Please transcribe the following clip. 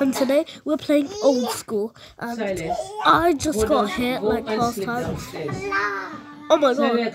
And today we're playing old school. And I just got hit like last time. Oh my god.